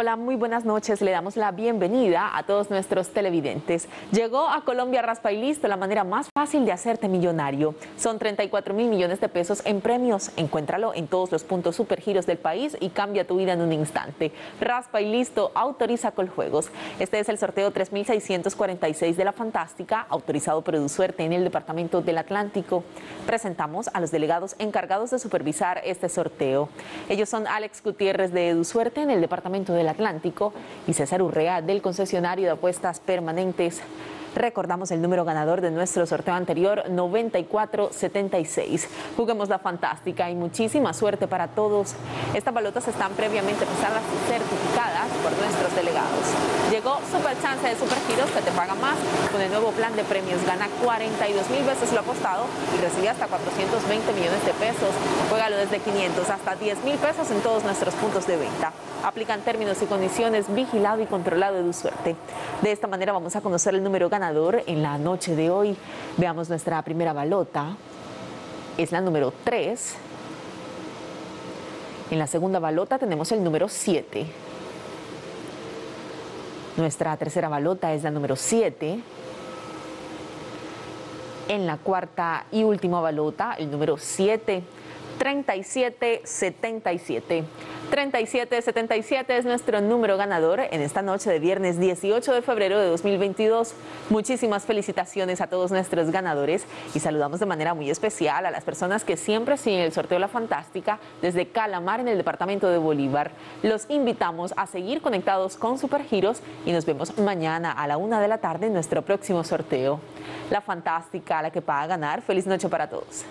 Hola, muy buenas noches. Le damos la bienvenida a todos nuestros televidentes. Llegó a Colombia Raspa y Listo, la manera más fácil de hacerte millonario. Son 34 mil millones de pesos en premios. Encuéntralo en todos los puntos supergiros del país y cambia tu vida en un instante. Raspa y Listo autoriza Coljuegos. Este es el sorteo 3646 de la Fantástica, autorizado por EduSuerte en el Departamento del Atlántico. Presentamos a los delegados encargados de supervisar este sorteo. Ellos son Alex Gutiérrez de EduSuerte en el Departamento del Atlántico y César Urrea del concesionario de apuestas permanentes. Recordamos el número ganador de nuestro sorteo anterior, 9476. Juguemos la fantástica y muchísima suerte para todos. Estas balotas están previamente pesadas y certificadas por nuestros delegados. Llegó Super Chance de Super Giros que te paga más. Con el nuevo plan de premios gana 42 mil veces lo apostado y recibe hasta 420 millones de pesos. Juégalo desde 500 hasta 10 mil pesos en todos nuestros puntos de venta. Aplican términos y condiciones vigilado y controlado de suerte. De esta manera vamos a conocer el número ganador en la noche de hoy. Veamos nuestra primera balota. Es la número 3. En la segunda balota tenemos el número 7. Nuestra tercera balota es la número 7. En la cuarta y última balota, el número 7. 3777. 3777 es nuestro número ganador en esta noche de viernes 18 de febrero de 2022. Muchísimas felicitaciones a todos nuestros ganadores y saludamos de manera muy especial a las personas que siempre siguen el sorteo La Fantástica desde Calamar en el departamento de Bolívar. Los invitamos a seguir conectados con Supergiros y nos vemos mañana a la una de la tarde en nuestro próximo sorteo. La Fantástica, la que paga ganar. Feliz noche para todos.